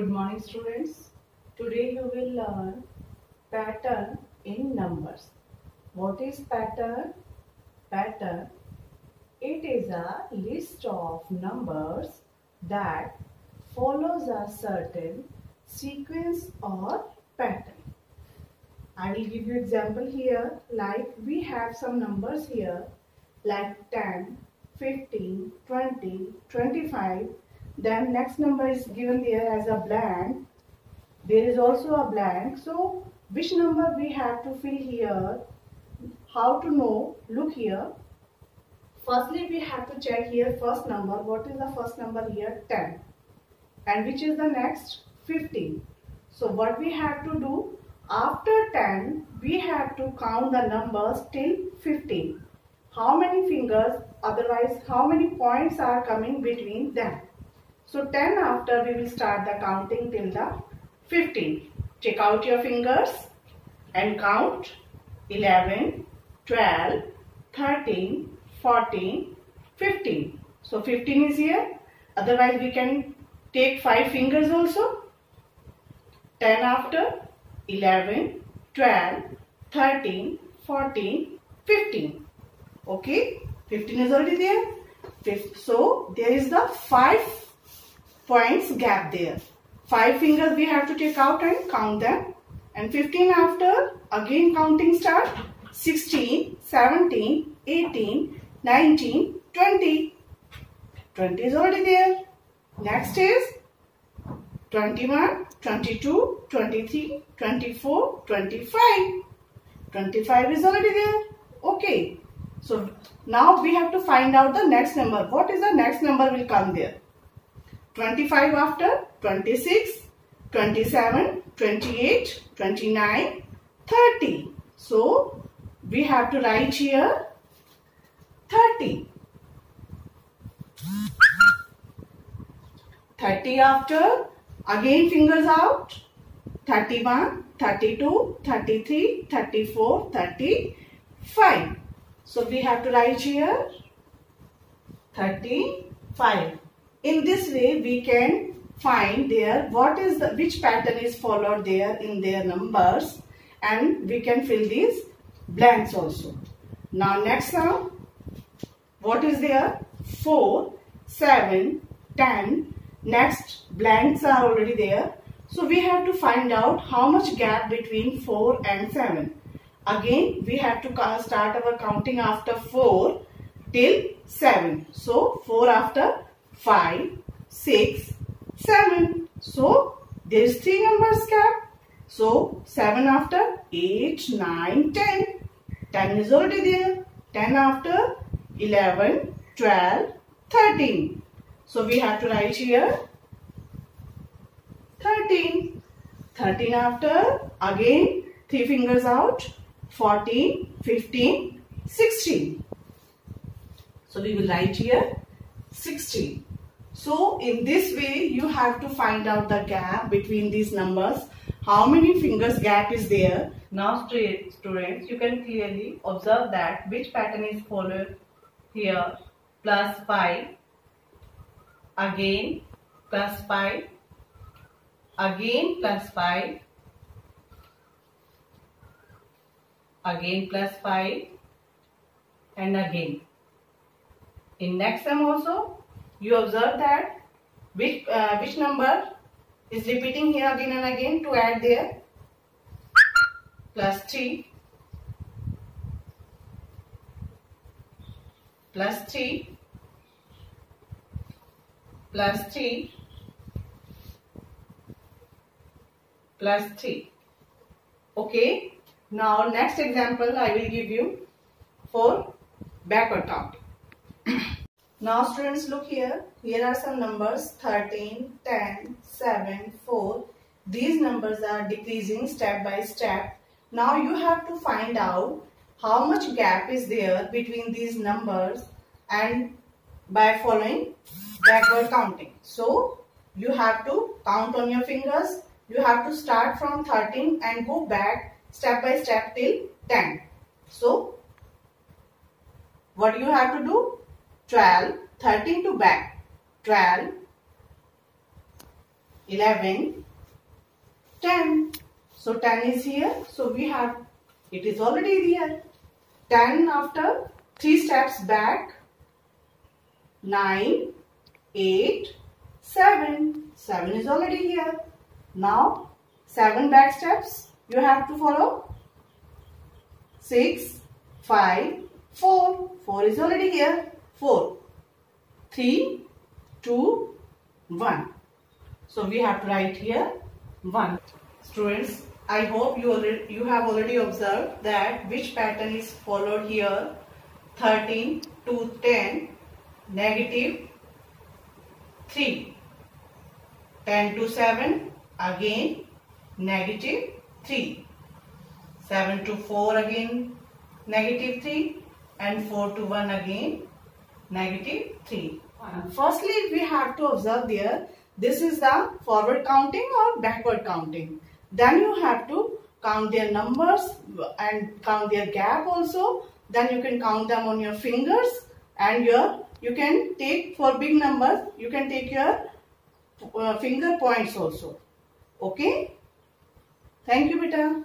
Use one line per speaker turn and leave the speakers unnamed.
Good morning students. Today you will learn pattern in numbers. What is pattern? Pattern. It is a list of numbers that follows a certain sequence or pattern. I will give you example here like we have some numbers here like 10, 15, 20, 25 then next number is given there as a blank. There is also a blank. So which number we have to fill here? How to know? Look here. Firstly we have to check here first number. What is the first number here? 10 and which is the next? 15 so what we have to do? After 10 we have to count the numbers till 15 how many fingers? Otherwise how many points are coming between them so 10 after we will start the counting till the 15. Take out your fingers and count 11, 12, 13, 14, 15. So 15 is here. Otherwise we can take 5 fingers also. 10 after 11, 12, 13, 14, 15. Okay. 15 is already there. So there is the 5 points gap there. 5 fingers we have to take out and count them. And 15 after, again counting start. 16, 17, 18, 19, 20. 20 is already there. Next is 21, 22, 23, 24, 25. 25 is already there. Okay. So now we have to find out the next number. What is the next number will come there? 25 after 26, 27, 28, 29, 30. So, we have to write here 30. 30 after, again fingers out, 31, 32, 33, 34, 35. So, we have to write here 35 in this way we can find there what is the which pattern is followed there in their numbers and we can fill these blanks also. Now next now what is there? 4 7 10 next blanks are already there. So we have to find out how much gap between 4 and 7 again we have to start our counting after 4 till 7 so 4 after 5, 6, 7. So, there is 3 numbers gap. So, 7 after 8, 9, 10. 10 is already there. 10 after 11, 12, 13. So, we have to write here 13. 13 after again 3 fingers out 14, 15, 16. So, we will write here 16. So in this way you have to find out the gap between these numbers. How many fingers gap is there? Now students you can clearly observe that which pattern is followed here plus 5 again plus 5 again plus 5 again plus 5 and again. In next sum also you observe that which uh, which number is repeating here again and again to add there? Plus 3 plus 3 plus 3 plus 3 okay. Now next example I will give you for backward counting Now students look here. Here are some numbers 13, 10, 7, 4. These numbers are decreasing step by step. Now you have to find out how much gap is there between these numbers and by following backward counting. So you have to count on your fingers. You have to start from 13 and go back step by step till 10. So what you have to do? 12, 13 to back, 12, 11, 10. So 10 is here. So we have, it is already there. 10 after 3 steps back. 9, 8, 7. 7 is already here. Now 7 back steps you have to follow. 6, 5, 4. 4 is already here. 4. 3, 2, 1. So we have to write here 1. Students, I hope you already you have already observed that which pattern is followed here 13 to 10 negative 3 10 to 7 again negative 3 7 to 4 again negative 3 and 4 to 1 again negative 3 firstly we have to observe there this is the forward counting or backward counting. Then you have to count their numbers and count their gap also. Then you can count them on your fingers and your you can take for big numbers you can take your uh, finger points also. Okay? Thank you beta